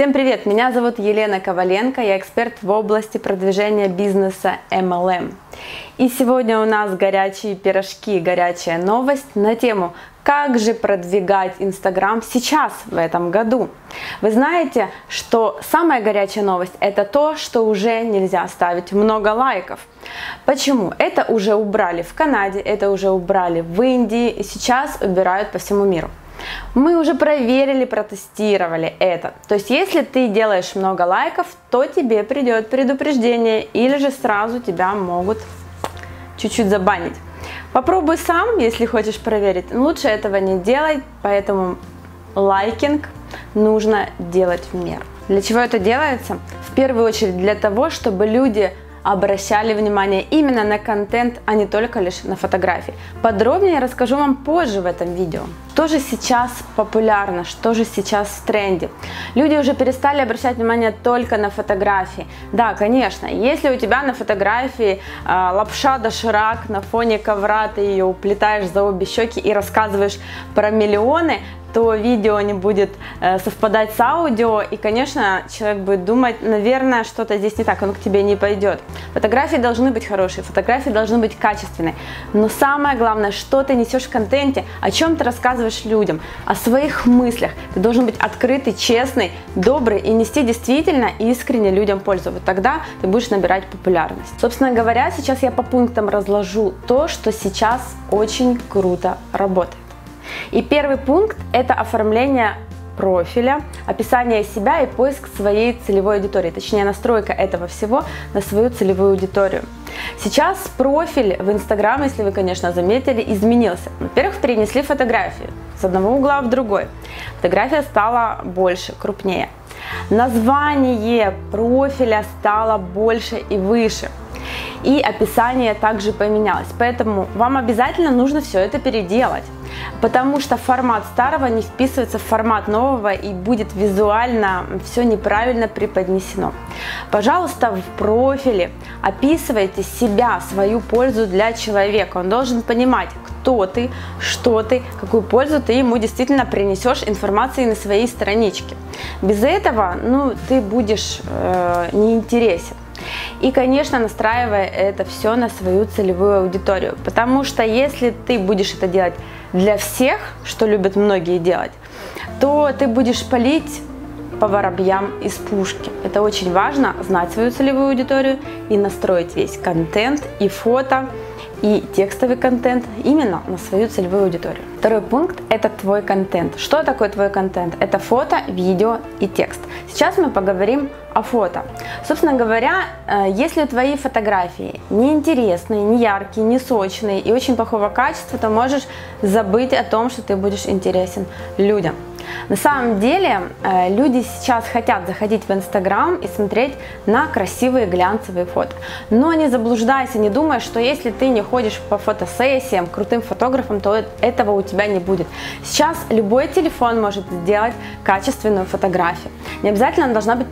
Всем привет! Меня зовут Елена Коваленко, я эксперт в области продвижения бизнеса MLM. И сегодня у нас горячие пирожки, горячая новость на тему как же продвигать Инстаграм сейчас, в этом году? Вы знаете, что самая горячая новость это то, что уже нельзя ставить много лайков. Почему? Это уже убрали в Канаде, это уже убрали в Индии и сейчас убирают по всему миру. Мы уже проверили, протестировали это. То есть, если ты делаешь много лайков, то тебе придет предупреждение или же сразу тебя могут чуть-чуть забанить. Попробуй сам, если хочешь проверить. Лучше этого не делать, поэтому лайкинг нужно делать в меру. Для чего это делается? В первую очередь для того, чтобы люди обращали внимание именно на контент, а не только лишь на фотографии. Подробнее расскажу вам позже в этом видео. Что же сейчас популярно, что же сейчас в тренде? Люди уже перестали обращать внимание только на фотографии. Да, конечно, если у тебя на фотографии э, лапша доширак на фоне ковра, ты ее уплетаешь за обе щеки и рассказываешь про миллионы, то видео не будет э, совпадать с аудио, и, конечно, человек будет думать, наверное, что-то здесь не так, он к тебе не пойдет. Фотографии должны быть хорошие, фотографии должны быть качественные, но самое главное, что ты несешь в контенте, о чем ты рассказываешь людям, о своих мыслях. Ты должен быть открытый, честный, добрый и нести действительно искренне людям пользу. Вот тогда ты будешь набирать популярность. Собственно говоря, сейчас я по пунктам разложу то, что сейчас очень круто работает. И первый пункт – это оформление профиля, описание себя и поиск своей целевой аудитории, точнее настройка этого всего на свою целевую аудиторию. Сейчас профиль в Инстаграм, если вы, конечно, заметили, изменился. Во-первых, перенесли фотографию с одного угла в другой. Фотография стала больше, крупнее. Название профиля стало больше и выше и описание также поменялось. Поэтому вам обязательно нужно все это переделать, потому что формат старого не вписывается в формат нового и будет визуально все неправильно преподнесено. Пожалуйста, в профиле описывайте себя, свою пользу для человека. Он должен понимать, кто ты, что ты, какую пользу ты ему действительно принесешь информации на своей страничке. Без этого ну, ты будешь э, неинтересен. И, конечно, настраивая это все на свою целевую аудиторию. Потому что если ты будешь это делать для всех, что любят многие делать, то ты будешь палить по воробьям из пушки. Это очень важно, знать свою целевую аудиторию и настроить весь контент и фото, и текстовый контент именно на свою целевую аудиторию. Второй пункт – это твой контент. Что такое твой контент? Это фото, видео и текст. Сейчас мы поговорим о фото. Собственно говоря, э, если твои фотографии неинтересные, не яркие, не сочные и очень плохого качества, то можешь забыть о том, что ты будешь интересен людям. На самом деле э, люди сейчас хотят заходить в Инстаграм и смотреть на красивые глянцевые фото. Но не заблуждайся, не думай, что если ты не ходишь по фотосессиям, крутым фотографам, то этого у тебя не будет. Сейчас любой телефон может сделать качественную фотографию. Не обязательно она должна быть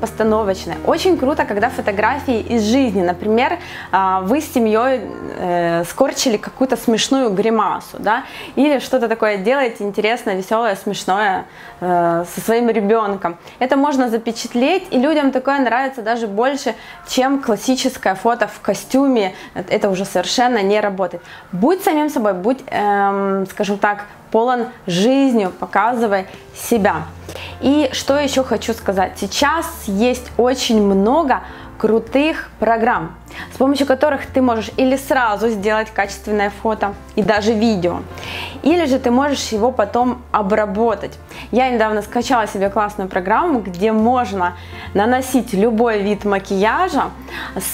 постановочная. Очень круто, когда фотографии из жизни, например, а, вы с семьей э, скорчили какую-то смешную гримасу, да, или что-то такое делаете интересное, веселое, смешное, Э, со своим ребенком. Это можно запечатлеть, и людям такое нравится даже больше, чем классическое фото в костюме. Это уже совершенно не работает. Будь самим собой, будь, эм, скажем так, полон жизнью, показывай себя. И что еще хочу сказать. Сейчас есть очень много крутых программ, с помощью которых ты можешь или сразу сделать качественное фото и даже видео, или же ты можешь его потом обработать. Я недавно скачала себе классную программу, где можно наносить любой вид макияжа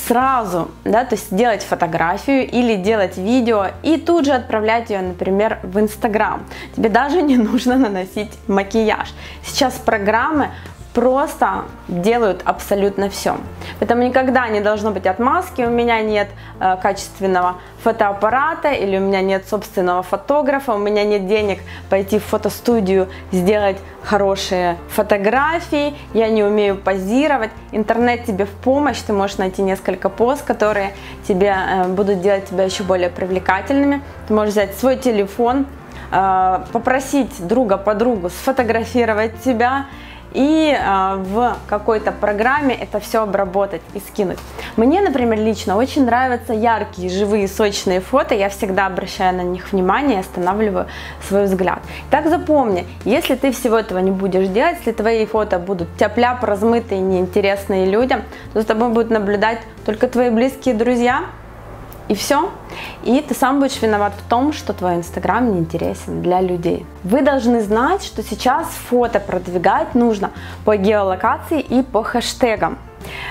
сразу, да, то есть делать фотографию или делать видео и тут же отправлять ее, например, в Инстаграм. Тебе даже не нужно наносить макияж. Сейчас программы просто делают абсолютно все. Поэтому никогда не должно быть отмазки, у меня нет э, качественного фотоаппарата или у меня нет собственного фотографа, у меня нет денег пойти в фотостудию, сделать хорошие фотографии, я не умею позировать. Интернет тебе в помощь, ты можешь найти несколько пост, которые тебе э, будут делать тебя еще более привлекательными. Ты можешь взять свой телефон, э, попросить друга, подругу сфотографировать тебя, и э, в какой-то программе это все обработать и скинуть. Мне, например, лично очень нравятся яркие, живые, сочные фото. Я всегда обращаю на них внимание и останавливаю свой взгляд. Так запомни, если ты всего этого не будешь делать, если твои фото будут тяп-ляп, размытые, неинтересные людям, то за тобой будут наблюдать только твои близкие друзья, и все. И ты сам будешь виноват в том, что твой инстаграм не интересен для людей. Вы должны знать, что сейчас фото продвигать нужно по геолокации и по хэштегам.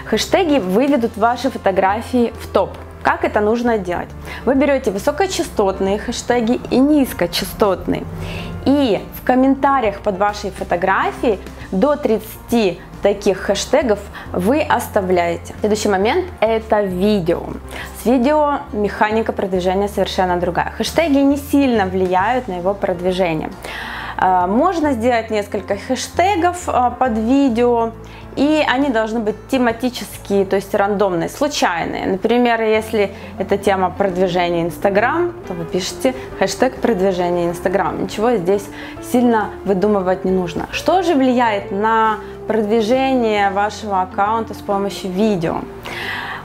Хэштеги выведут ваши фотографии в топ. Как это нужно делать? Вы берете высокочастотные хэштеги и низкочастотные. И в комментариях под вашей фотографией до 30 таких хэштегов вы оставляете. Следующий момент это видео. С видео механика продвижения совершенно другая. Хэштеги не сильно влияют на его продвижение. А, можно сделать несколько хэштегов а, под видео и они должны быть тематические, то есть рандомные, случайные. Например, если это тема продвижения Инстаграм, то вы пишете хэштег продвижения Инстаграм. Ничего здесь сильно выдумывать не нужно. Что же влияет на продвижение вашего аккаунта с помощью видео?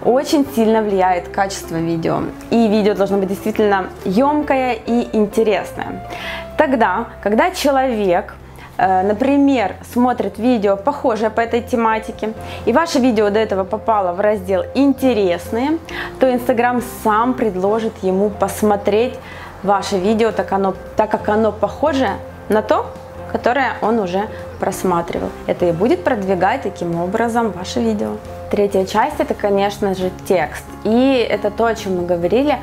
очень сильно влияет качество видео. И видео должно быть действительно емкое и интересное. Тогда, когда человек например, смотрит видео, похожее по этой тематике, и ваше видео до этого попало в раздел «Интересные», то Инстаграм сам предложит ему посмотреть ваше видео, так, оно, так как оно похоже на то, которое он уже просматривал. Это и будет продвигать таким образом ваше видео. Третья часть это, конечно же, текст. И это то, о чем мы говорили,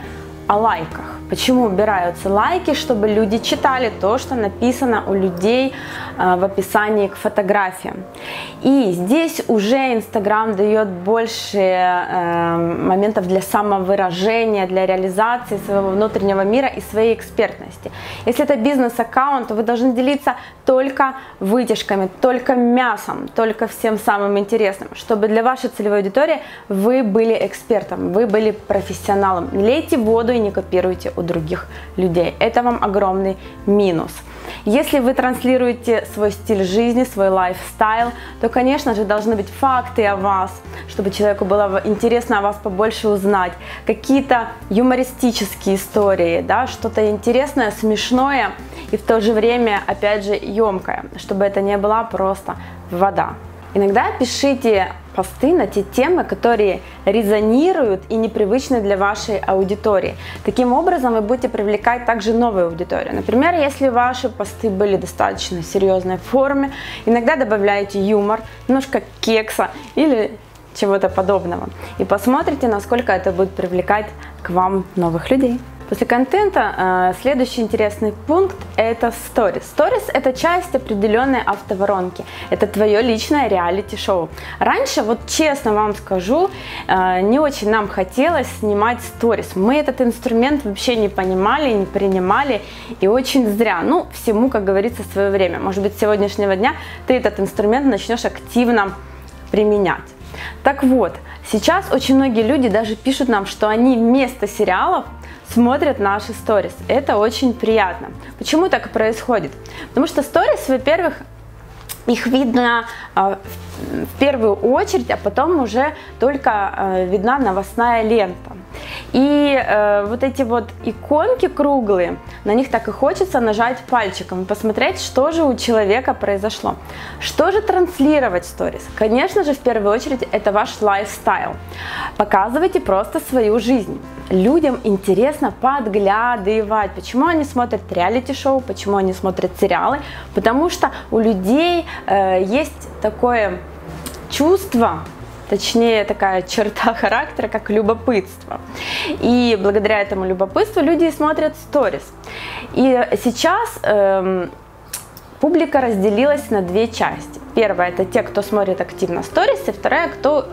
о лайках. Почему убираются лайки? Чтобы люди читали то, что написано у людей э, в описании к фотографиям. И здесь уже Инстаграм дает больше э, моментов для самовыражения, для реализации своего внутреннего мира и своей экспертности. Если это бизнес-аккаунт, то вы должны делиться только вытяжками, только мясом, только всем самым интересным, чтобы для вашей целевой аудитории вы были экспертом, вы были профессионалом. Лейте воду и не копируйте у других людей. Это вам огромный минус. Если вы транслируете свой стиль жизни, свой лайфстайл, то, конечно же, должны быть факты о вас, чтобы человеку было интересно о вас побольше узнать. Какие-то юмористические истории, да, что-то интересное, смешное и в то же время, опять же, емкое, чтобы это не была просто вода. Иногда пишите посты на те темы, которые резонируют и непривычны для вашей аудитории. Таким образом вы будете привлекать также новую аудиторию. Например, если ваши посты были достаточно серьезной форме, иногда добавляете юмор, немножко кекса или чего-то подобного. И посмотрите, насколько это будет привлекать к вам новых людей. После контента э, следующий интересный пункт – это сторис. Сторис – это часть определенной автоворонки. Это твое личное реалити-шоу. Раньше, вот честно вам скажу, э, не очень нам хотелось снимать сторис. Мы этот инструмент вообще не понимали, не принимали, и очень зря. Ну, всему, как говорится, свое время. Может быть, с сегодняшнего дня ты этот инструмент начнешь активно применять. Так вот, сейчас очень многие люди даже пишут нам, что они вместо сериалов смотрят наши сторис. Это очень приятно. Почему так происходит? Потому что сторис, во-первых, их видно э, в первую очередь, а потом уже только э, видна новостная лента. И э, вот эти вот иконки круглые, на них так и хочется нажать пальчиком и посмотреть, что же у человека произошло. Что же транслировать в сторис? Конечно же, в первую очередь, это ваш лайфстайл. Показывайте просто свою жизнь. Людям интересно подглядывать, почему они смотрят реалити-шоу, почему они смотрят сериалы, потому что у людей э, есть такое чувство, точнее такая черта характера, как любопытство. И благодаря этому любопытству люди смотрят сторис. И сейчас эм, публика разделилась на две части. Первая это те, кто смотрит активно сторис, и вторая, кто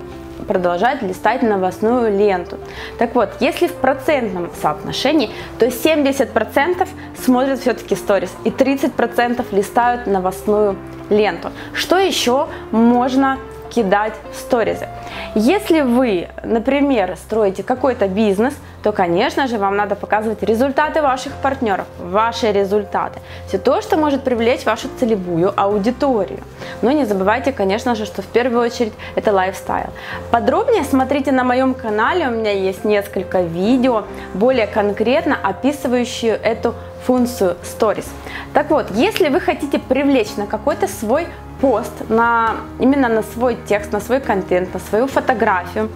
продолжает листать новостную ленту. Так вот, если в процентном соотношении, то 70% смотрят все-таки сторис и 30% листают новостную ленту. Что еще можно кидать сторизы. Если вы, например, строите какой-то бизнес, то, конечно же, вам надо показывать результаты ваших партнеров, ваши результаты. Все то, что может привлечь вашу целевую аудиторию. Но не забывайте, конечно же, что в первую очередь это лайфстайл. Подробнее смотрите на моем канале, у меня есть несколько видео, более конкретно описывающие эту функцию Stories. Так вот, если вы хотите привлечь на какой-то свой пост, на, именно на свой текст, на свой контент, на свою фотографию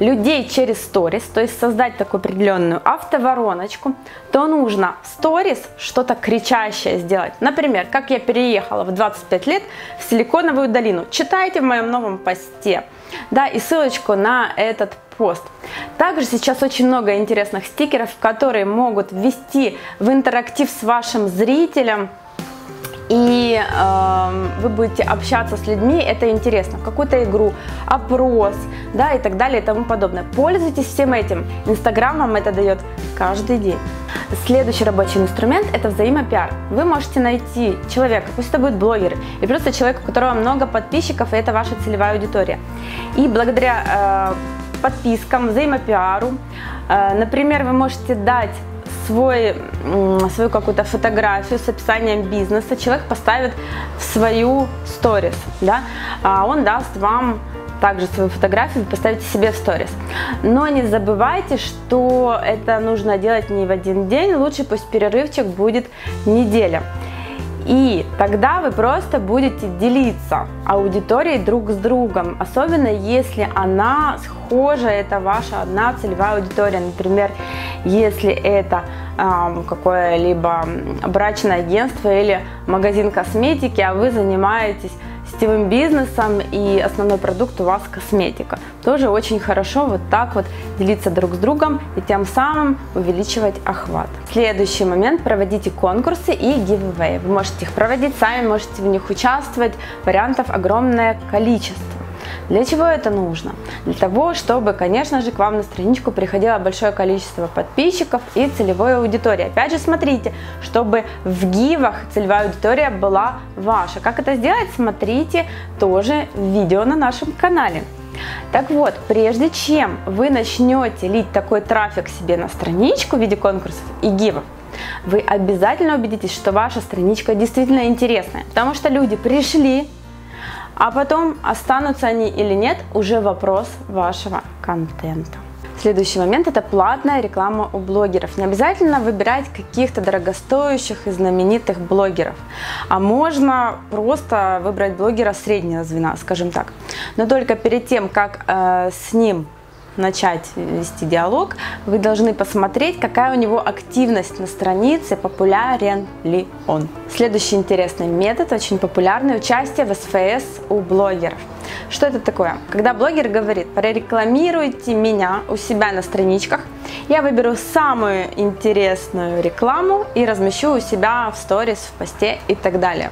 людей через Stories, то есть создать такую определенную автовороночку, то нужно в Stories что-то кричащее сделать. Например, как я переехала в 25 лет в Силиконовую долину. Читайте в моем новом посте. Да, и ссылочку на этот пост. Также сейчас очень много интересных стикеров, которые могут ввести в интерактив с вашим зрителем и э, вы будете общаться с людьми, это интересно, какую-то игру, опрос, да, и так далее и тому подобное. Пользуйтесь всем этим, Инстаграм вам это дает каждый день. Следующий рабочий инструмент – это взаимопиар. Вы можете найти человека, пусть это будет блогер, и просто человек, у которого много подписчиков, и это ваша целевая аудитория. И благодаря э, подпискам, взаимопиару, э, например, вы можете дать свой, свою какую-то фотографию с описанием бизнеса, человек поставит в свою сторис, да, а он даст вам также свою фотографию поставите себе в сторис. Но не забывайте, что это нужно делать не в один день, лучше пусть перерывчик будет неделя. И тогда вы просто будете делиться аудиторией друг с другом, особенно если она схожа, это ваша одна целевая аудитория. Например, если это какое-либо брачное агентство или магазин косметики, а вы занимаетесь сетевым бизнесом и основной продукт у вас косметика. Тоже очень хорошо вот так вот делиться друг с другом и тем самым увеличивать охват. Следующий момент, проводите конкурсы и giveaway. Вы можете их проводить сами, можете в них участвовать, вариантов огромное количество. Для чего это нужно? Для того, чтобы, конечно же, к вам на страничку приходило большое количество подписчиков и целевой аудитории. Опять же, смотрите, чтобы в гивах целевая аудитория была ваша. Как это сделать? Смотрите тоже видео на нашем канале. Так вот, прежде чем вы начнете лить такой трафик себе на страничку в виде конкурсов и гивов, вы обязательно убедитесь, что ваша страничка действительно интересная, потому что люди пришли, а потом, останутся они или нет, уже вопрос вашего контента. Следующий момент – это платная реклама у блогеров. Не обязательно выбирать каких-то дорогостоящих и знаменитых блогеров, а можно просто выбрать блогера среднего звена, скажем так. Но только перед тем, как э, с ним начать вести диалог, вы должны посмотреть, какая у него активность на странице, популярен ли он. Следующий интересный метод, очень популярный, участие в СФС у блогеров. Что это такое? Когда блогер говорит, прорекламируйте меня у себя на страничках, я выберу самую интересную рекламу и размещу у себя в сторис, в посте и так далее.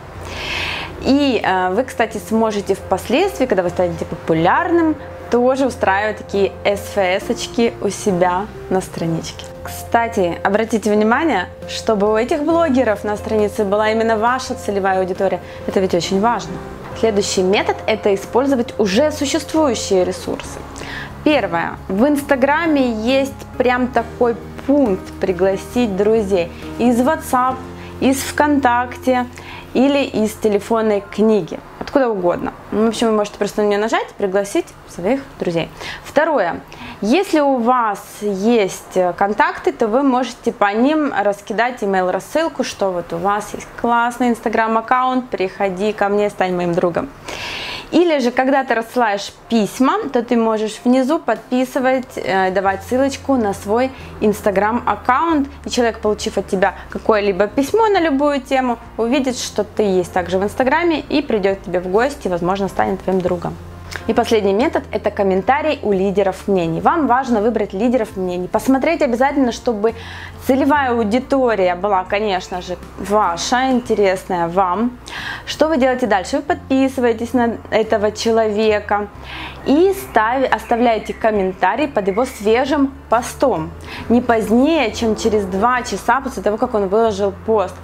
И э, вы, кстати, сможете впоследствии, когда вы станете популярным, тоже устраивать такие СФС-очки у себя на страничке. Кстати, обратите внимание, чтобы у этих блогеров на странице была именно ваша целевая аудитория. Это ведь очень важно. Следующий метод – это использовать уже существующие ресурсы. Первое. В Инстаграме есть прям такой пункт «Пригласить друзей» из WhatsApp, из ВКонтакте или из телефонной книги, откуда угодно. Ну, в общем, вы можете просто на нее нажать, пригласить своих друзей. Второе. Если у вас есть контакты, то вы можете по ним раскидать email рассылку, что вот у вас есть классный инстаграм аккаунт, приходи ко мне, стань моим другом. Или же, когда ты рассылаешь письма, то ты можешь внизу подписывать, э, давать ссылочку на свой инстаграм аккаунт, и человек, получив от тебя какое-либо письмо на любую тему, увидит, что ты есть также в инстаграме и придет к тебе в гости, возможно, станет твоим другом. И последний метод – это комментарий у лидеров мнений. Вам важно выбрать лидеров мнений. Посмотреть обязательно, чтобы целевая аудитория была, конечно же, ваша, интересная вам. Что вы делаете дальше? Вы подписываетесь на этого человека и ставь, оставляете комментарий под его свежим постом. Не позднее, чем через 2 часа после того, как он выложил пост.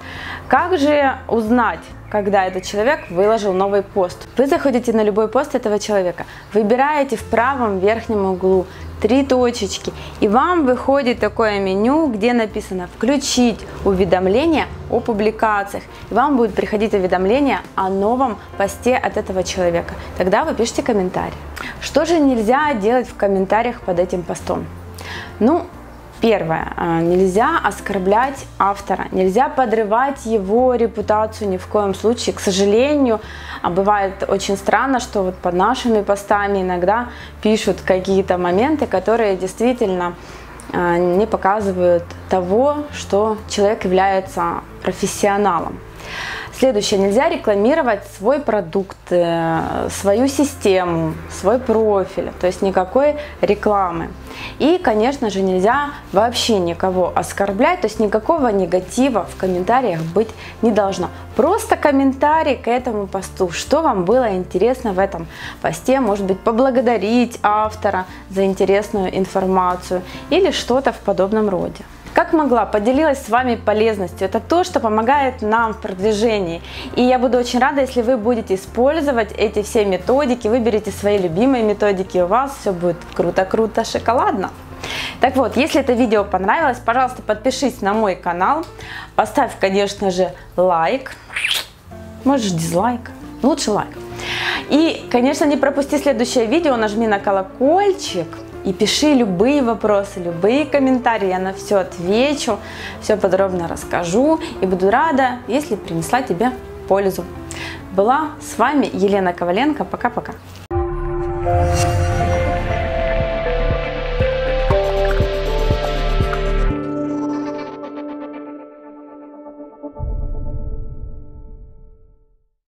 Как же узнать, когда этот человек выложил новый пост. Вы заходите на любой пост этого человека, выбираете в правом верхнем углу три точечки, и вам выходит такое меню, где написано «Включить уведомления о публикациях». И вам будет приходить уведомление о новом посте от этого человека. Тогда вы пишите комментарий. Что же нельзя делать в комментариях под этим постом? Ну, Первое. А, нельзя оскорблять автора, нельзя подрывать его репутацию ни в коем случае. К сожалению, а бывает очень странно, что вот под нашими постами иногда пишут какие-то моменты, которые действительно а, не показывают того, что человек является профессионалом. Следующее, нельзя рекламировать свой продукт, э, свою систему, свой профиль, то есть никакой рекламы. И, конечно же, нельзя вообще никого оскорблять, то есть никакого негатива в комментариях быть не должно. Просто комментарий к этому посту, что вам было интересно в этом посте, может быть, поблагодарить автора за интересную информацию или что-то в подобном роде. Как могла, поделилась с вами полезностью. Это то, что помогает нам в продвижении. И я буду очень рада, если вы будете использовать эти все методики, выберите свои любимые методики, у вас все будет круто-круто, шоколадно. Так вот, если это видео понравилось, пожалуйста, подпишись на мой канал, поставь, конечно же, лайк, можешь дизлайк, лучше лайк. И, конечно, не пропусти следующее видео, нажми на колокольчик, и пиши любые вопросы, любые комментарии, я на все отвечу, все подробно расскажу и буду рада, если принесла тебе пользу. Была с вами Елена Коваленко. Пока-пока. thank you